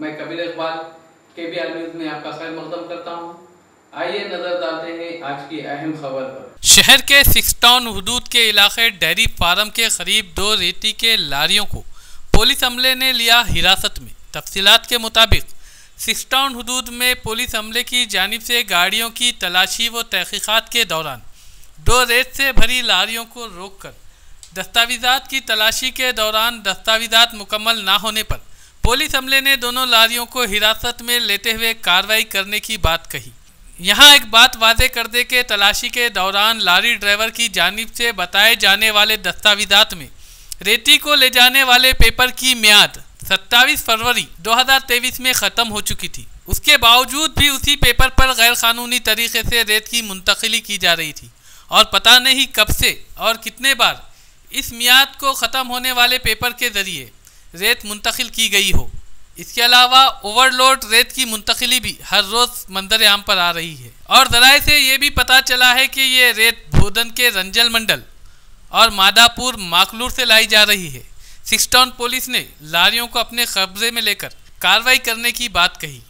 नबील इकबाल के B are में आपका खैर मकदम करता हूँ। आइए नज़र डालते हैं आज की अहम खबर पर। शहर के सिक्स टाउन हदूद के इलाके डेयरी फार्म के करीब दो रेती के लारियों को पुलिस अमले ने लिया हिरासत में। तफसीत के मुताबिक सिक्स टाउन हदूद में पुलिस अमले की जानब से गाड़ियों की तलाशी व तहकीक़ात के दौरान दो रेत से भरी लारियों को रोककर दस्तावेजात की तलाशी के दौरान दस्तावेजात मुकम्मल ना होने पर पुलिस अमले ने दोनों लारियों को हिरासत में लेते हुए कार्रवाई करने की बात कही। यहाँ एक बात वादे कर दे के तलाशी के दौरान लारी ड्राइवर की जानब से बताए जाने वाले दस्तावेजात में, रेती को ले जाने वाले पेपर की म्याद 27 फरवरी 2023 में ख़त्म हो चुकी थी। उसके बावजूद भी उसी पेपर पर गैर कानूनी तरीके से रेत की मुंतकली की जा रही थी। और पता नहीं कब से और कितने बार इस मियाद को ख़त्म होने वाले पेपर के ज़रिए रेत मुंतकिल की गई हो। इसके अलावा ओवरलोड रेत की मुंतकली भी हर रोज़ मंदर आम पर आ रही है। और जराए से ये भी पता चला है कि ये रेत भोदन के रंजल मंडल और मादापुर माकलूर से लाई जा रही है। सिक्स टाउन पुलिस ने लारियों को अपने कब्जे में लेकर कार्रवाई करने की बात कही।